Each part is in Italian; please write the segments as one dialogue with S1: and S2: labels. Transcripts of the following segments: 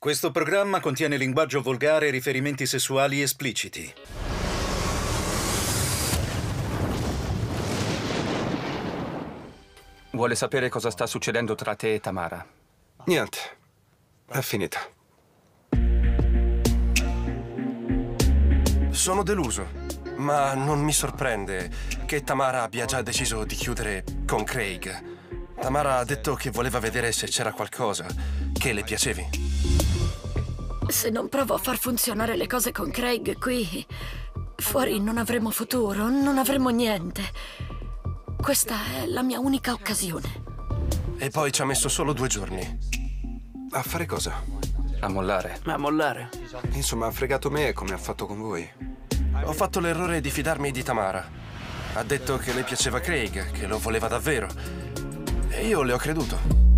S1: Questo programma contiene linguaggio volgare e riferimenti sessuali espliciti.
S2: Vuole sapere cosa sta succedendo tra te e Tamara?
S3: Niente. È finita.
S4: Sono deluso, ma non mi sorprende che Tamara abbia già deciso di chiudere con Craig. Tamara ha detto che voleva vedere se c'era qualcosa, che le piacevi.
S5: Se non provo a far funzionare le cose con Craig qui, fuori non avremo futuro, non avremo niente. Questa è la mia unica occasione.
S4: E poi ci ha messo solo due giorni.
S3: A fare cosa?
S2: A mollare.
S6: A mollare.
S3: Insomma, ha fregato me come ha fatto con voi.
S4: Ho fatto l'errore di fidarmi di Tamara. Ha detto che le piaceva Craig, che lo voleva davvero. E io le ho creduto.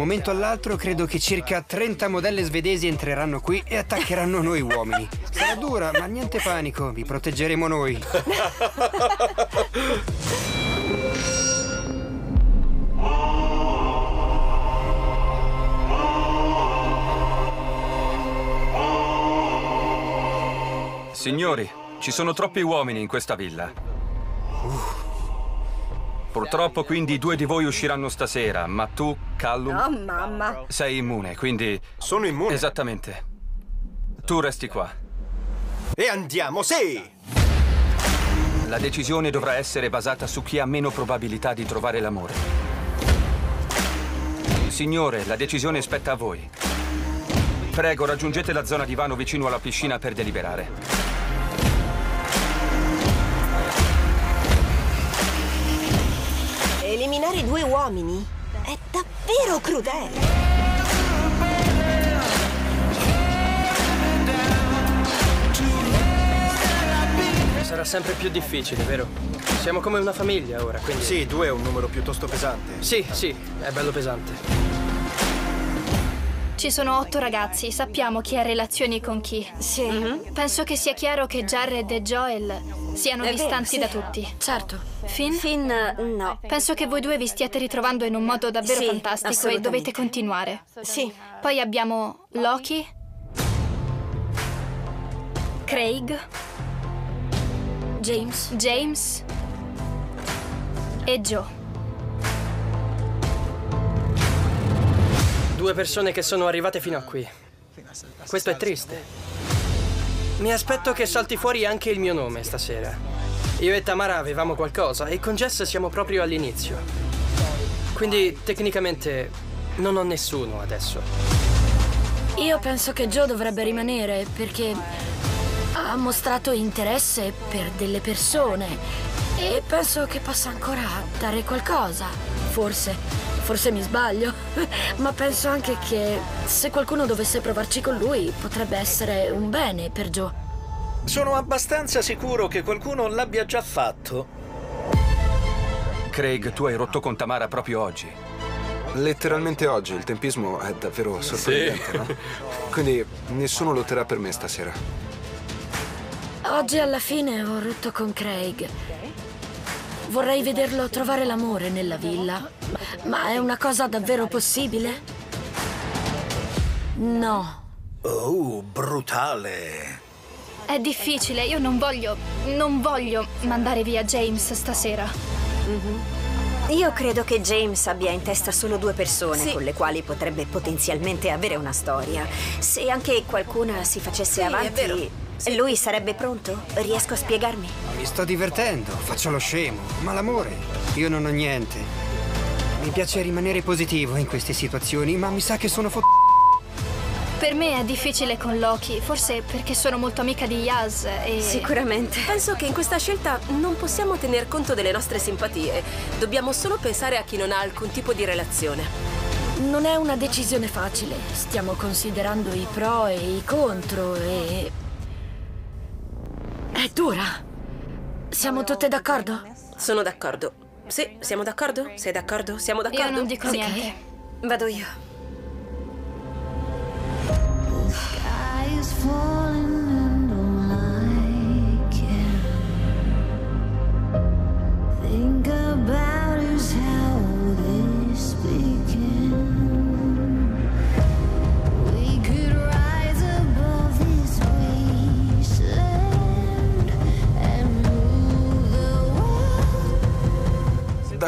S6: Momento all'altro credo che circa 30 modelle svedesi entreranno qui e attaccheranno noi uomini. Sarà dura, ma niente panico, vi proteggeremo noi.
S2: Signori, ci sono troppi uomini in questa villa. Purtroppo quindi due di voi usciranno stasera, ma tu, Callum,
S7: Oh, mamma.
S2: sei immune, quindi...
S4: Sono immune.
S2: Esattamente. Tu resti qua.
S8: E andiamo, sì!
S2: La decisione dovrà essere basata su chi ha meno probabilità di trovare l'amore. Signore, la decisione spetta a voi. Prego, raggiungete la zona divano vicino alla piscina per deliberare.
S7: Eliminare due uomini è davvero crudele.
S6: Sarà sempre più difficile, vero? Siamo come una famiglia ora, quindi...
S8: Sì, due è un numero piuttosto pesante.
S6: Sì, sì, è bello pesante.
S9: Ci sono otto ragazzi, sappiamo chi ha relazioni con chi.
S7: Sì.
S9: Penso che sia chiaro che Jared e Joel siano
S7: vero,
S9: distanti
S7: sì.
S9: da tutti.
S5: Certo.
S9: Finn?
S7: Finn, no.
S9: Penso che voi due vi stiate ritrovando in un modo davvero
S7: Sì,
S9: fantastico e dovete continuare.
S7: Sì.
S9: Poi abbiamo Loki, Craig,
S5: James,
S9: James e Joe.
S6: Due persone che sono arrivate fino a qui. Questo è triste. Mi aspetto che salti fuori anche il mio nome stasera. Io e Tamara avevamo qualcosa e con Jess siamo proprio all'inizio. Quindi tecnicamente non ho nessuno adesso.
S5: io penso che Joe dovrebbe rimanere perché ha mostrato interesse per delle persone e penso che possa ancora dare qualcosa. Forse, forse mi sbaglio, ma penso anche che se qualcuno dovesse provarci con lui potrebbe essere un bene per Joe.
S1: Sono abbastanza sicuro che qualcuno l'abbia già fatto.
S2: Craig, tu hai rotto con Tamara proprio oggi.
S3: Letteralmente oggi il tempismo è davvero sorprendente, no? Quindi nessuno lotterà per me stasera.
S5: Oggi alla fine ho rotto con Craig. Vorrei vederlo trovare l'amore nella villa, ma è una cosa davvero possibile? No.
S1: Oh, brutale.
S9: È difficile, io non voglio. non voglio mandare via James stasera.
S7: Io credo che James abbia in testa solo due persone
S10: Sì.
S7: con le quali potrebbe potenzialmente avere una storia. Se anche qualcuna si facesse
S10: Sì,
S7: avanti.
S10: Sì.
S7: lui sarebbe pronto? Riesco a spiegarmi?
S6: Mi sto divertendo, faccio lo scemo, ma l'amore, io non ho niente. Mi piace rimanere positivo in queste situazioni, ma mi sa che sono fot...
S9: Per me è difficile con Loki, forse perché sono molto amica di Yaz e.
S7: Sicuramente.
S10: Penso che in questa scelta non possiamo tener conto delle nostre simpatie. Dobbiamo solo pensare a chi non ha alcun tipo di relazione.
S5: Non è una decisione facile. Stiamo considerando i pro e i contro e... È dura. Siamo tutte d'accordo?
S10: Sono d'accordo. Sì, siamo d'accordo? Sei d'accordo? Siamo d'accordo?
S9: Io non dico
S10: Sì.
S9: niente.
S7: Vado io.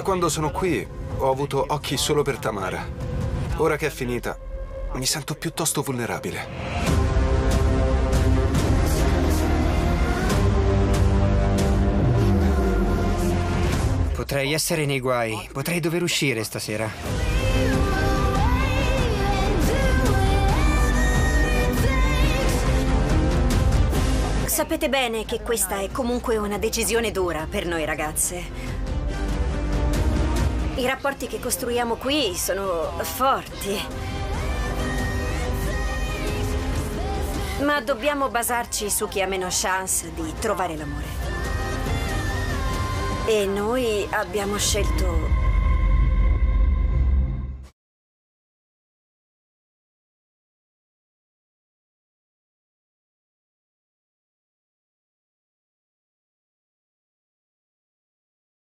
S3: Da quando sono qui ho avuto occhi solo per Tamara. Ora che è finita, mi sento piuttosto vulnerabile.
S11: Potrei essere nei guai. Potrei dover uscire stasera.
S7: Sapete bene che questa è comunque una decisione dura per noi ragazze. I rapporti che costruiamo qui sono forti. Ma dobbiamo basarci su chi ha meno chance di trovare l'amore. E noi abbiamo scelto